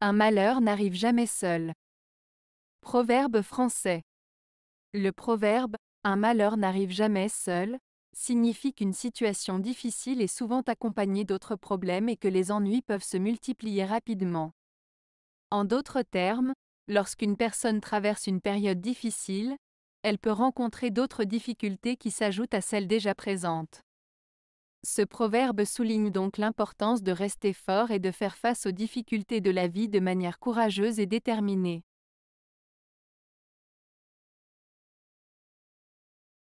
Un malheur n'arrive jamais seul. Proverbe français. Le proverbe Un malheur n'arrive jamais seul signifie qu'une situation difficile est souvent accompagnée d'autres problèmes et que les ennuis peuvent se multiplier rapidement. En d'autres termes, lorsqu'une personne traverse une période difficile, elle peut rencontrer d'autres difficultés qui s'ajoutent à celles déjà présentes. Ce proverbe souligne donc l'importance de rester fort et de faire face aux difficultés de la vie de manière courageuse et déterminée.